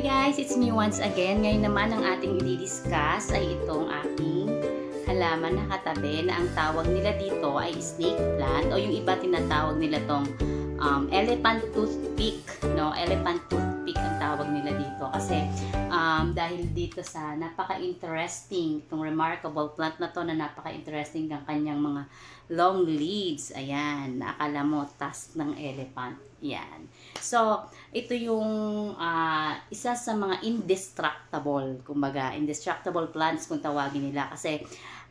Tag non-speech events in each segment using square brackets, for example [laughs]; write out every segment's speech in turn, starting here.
Hi guys, it's me once again. Ngayon naman ang ating i-discuss ay itong aking halaman na katabi na ang tawag nila dito ay snake plant o yung iba tinatawag nila tong um, elephant toothpick. No? Elephant toothpick ang tawag nila dito kasi um, dahil dito sa napaka-interesting itong remarkable plant na to na napaka-interesting ng kanyang mga long leaves. Ayan, naakala mo task ng elephant. Yan. So, ito yung uh, isa sa mga indestructible, kumbaga, indestructible plants kung tawagin nila kasi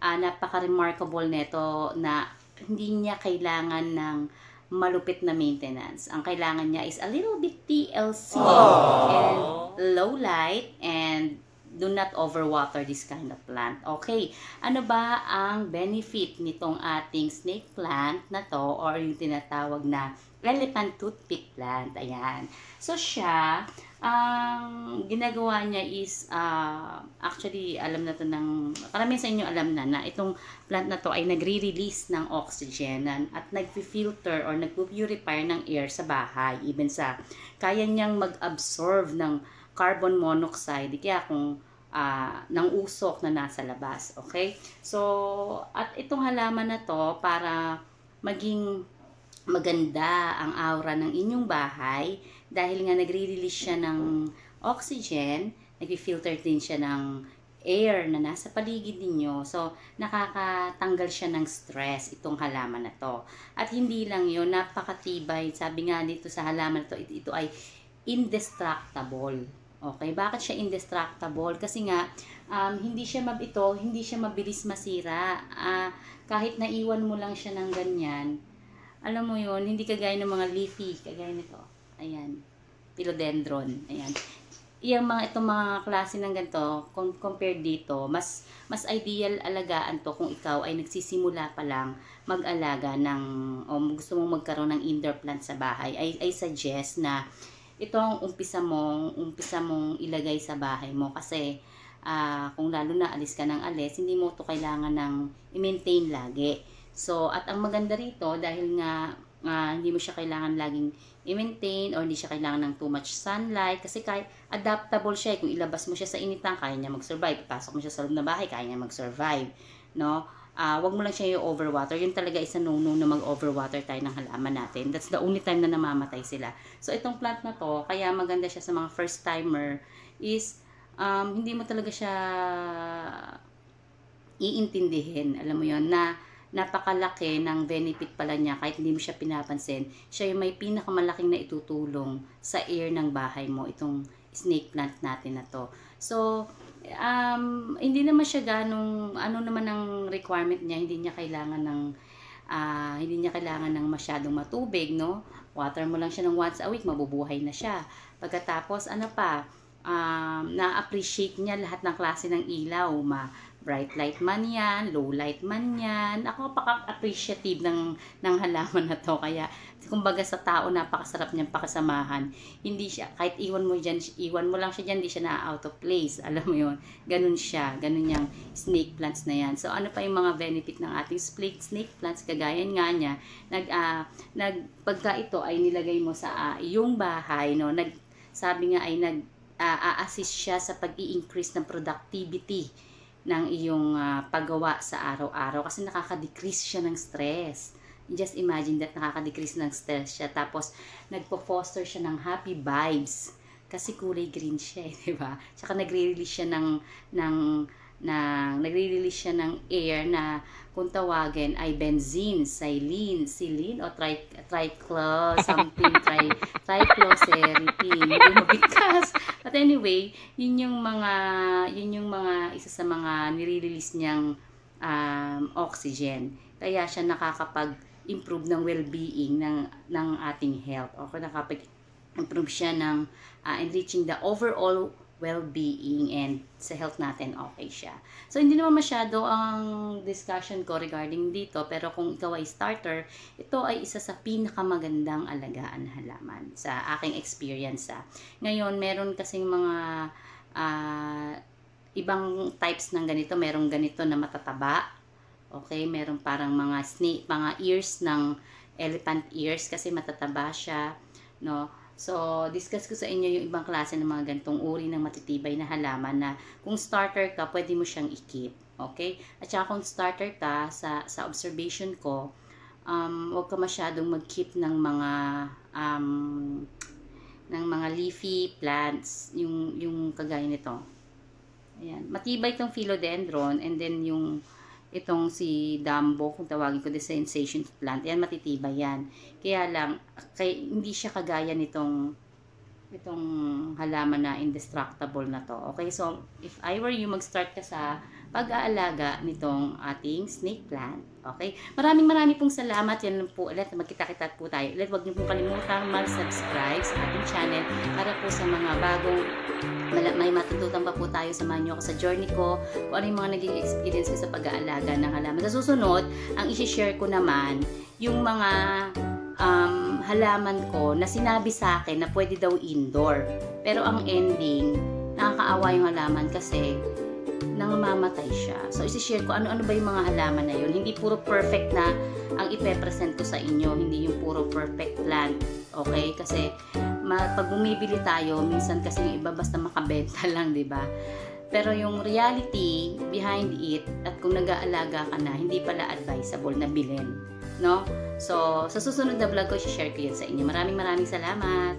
uh, napaka-remarkable nito na hindi niya kailangan ng malupit na maintenance. Ang kailangan niya is a little bit TLC Aww. and low light and do not overwater this kind of plant. Okay, ano ba ang benefit nitong ating snake plant na to or yung tinatawag na elephant toothpick plant? Ayan. So siya, ang ginagawa niya is uh, actually alam na to ng karamihan sa inyo alam na na itong plant na to ay nagre-release ng oxygen at nagfi-filter or nagpo-purify ng air sa bahay even sa kaya niyang mag-absorb ng carbon monoxide kaya kung uh, ng usok na nasa labas. Okay? So, at itong halaman na to para maging maganda ang aura ng inyong bahay dahil nga nagre-release siya ng oxygen, nag-filter din siya ng air na nasa paligid ninyo. So, nakakatanggal siya ng stress itong halaman na to. At hindi lang yun, napakatibay. Sabi nga dito sa halaman na to, ito, ay indestructible. Okay, bakit siya indestructible? Kasi nga, um, hindi siya mab ito, hindi siya mabilis masira. Uh, kahit naiwan mo lang siya ng ganyan, alam mo yon hindi kagaya ng mga leafy, kagaya nito. Ayan, philodendron. Ayan. Iyang mga itong mga klase ng ganito, compared dito, mas mas ideal alagaan to kung ikaw ay nagsisimula pa lang mag-alaga ng o gusto mong magkaroon ng indoor plant sa bahay. I, I suggest na ito ang umpisa mong, umpisa mong ilagay sa bahay mo kasi uh, kung lalo na alis ka ng alis, hindi mo to kailangan ng i-maintain lagi. So, at ang maganda rito, dahil nga uh, hindi mo siya kailangan laging i-maintain or hindi siya kailangan ng too much sunlight kasi kahit adaptable siya. Eh. Kung ilabas mo siya sa initan, kaya niya mag-survive. Ipasok mo siya sa loob na bahay, kaya niya mag-survive. No? uh, wag mo lang siya i-overwater. Yun talaga isa no-no na mag-overwater tayo ng halaman natin. That's the only time na namamatay sila. So, itong plant na to, kaya maganda siya sa mga first timer is um, hindi mo talaga siya iintindihin. Alam mo yon na napakalaki ng benefit pala niya kahit hindi mo siya pinapansin. Siya yung may pinakamalaking na itutulong sa air ng bahay mo, itong snake plant natin na to. So, um, hindi naman siya ganong, ano naman ang requirement niya, hindi niya kailangan ng, uh, hindi niya kailangan ng masyadong matubig, no? Water mo lang siya ng once a week, mabubuhay na siya. Pagkatapos, ano pa, um, na-appreciate niya lahat ng klase ng ilaw, ma bright light man yan, low light man yan. Ako paka-appreciative ng, ng halaman na to. Kaya, kumbaga sa tao, napakasarap niyang pakasamahan. Hindi siya, kahit iwan mo dyan, iwan mo lang siya dyan, hindi siya na out of place. [laughs] Alam mo yon Ganun siya. Ganun yung snake plants na yan. So, ano pa yung mga benefit ng ating split snake plants? Kagaya nga niya, nag, uh, nag, pagka ito ay nilagay mo sa uh, iyong bahay, no, nag, sabi nga ay nag, uh, assist siya sa pag-i-increase ng productivity ng iyong uh, paggawa sa araw-araw kasi nakaka-decrease siya ng stress. Just imagine that nakaka-decrease ng stress siya tapos nagpo-foster siya ng happy vibes kasi kulay green siya, eh, 'di ba? Tsaka nagre-release siya ng ng na nagre-release siya ng air na kung tawagin ay benzene, xylene, silene o tri triclo something [laughs] tri tricloseripine. Hindi mabigkas. But anyway, yun yung mga yun yung mga isa sa mga nire-release niyang um, oxygen. Kaya siya nakakapag-improve ng well-being ng ng ating health. O nakakapag-improve siya ng uh, enriching the overall well-being and sa health natin okay siya. So hindi naman masyado ang discussion ko regarding dito pero kung ikaw ay starter, ito ay isa sa pinakamagandang alagaan halaman sa aking experience. Ha. Ngayon, meron kasing mga uh, ibang types ng ganito, merong ganito na matataba. Okay, meron parang mga snake, mga ears ng elephant ears kasi matataba siya, no? So, discuss ko sa inyo yung ibang klase ng mga gantong uri ng matitibay na halaman na kung starter ka, pwede mo siyang ikip. Okay? At saka kung starter ka, sa, sa observation ko, um, huwag ka masyadong mag-keep ng mga um, ng mga leafy plants, yung, yung kagaya nito. Ayan. Matibay itong philodendron and then yung itong si Dumbo, kung tawagin ko the sensation plant, yan matitibay yan. Kaya lang, kay, hindi siya kagaya nitong itong halaman na indestructible na to. Okay, so if I were you, mag-start ka sa pag-aalaga nitong ating snake plant. Okay? Maraming maraming pong salamat. Yan po ulit. Magkita-kita po tayo. Ulit, huwag niyo pong kalimutan mag-subscribe sa ating channel para po sa mga bagong may matututan pa po tayo. Samahan niyo ako sa journey ko kung ano yung mga naging experience sa pag-aalaga ng halaman. Sa susunod, ang isi-share ko naman yung mga um, halaman ko na sinabi sa akin na pwede daw indoor. Pero ang ending, nakakaawa yung halaman kasi nangangamatay siya. So, isi-share ko ano-ano ba yung mga halaman na yun. Hindi puro perfect na ang ipe-present ko sa inyo. Hindi yung puro perfect plant. Okay? Kasi, pag bumibili tayo, minsan kasi yung iba basta makabenta [laughs] lang, di ba? Pero yung reality behind it at kung nag-aalaga ka na, hindi pala advisable na bilhin. No? So, sa susunod na vlog ko, share ko yun sa inyo. Maraming maraming salamat!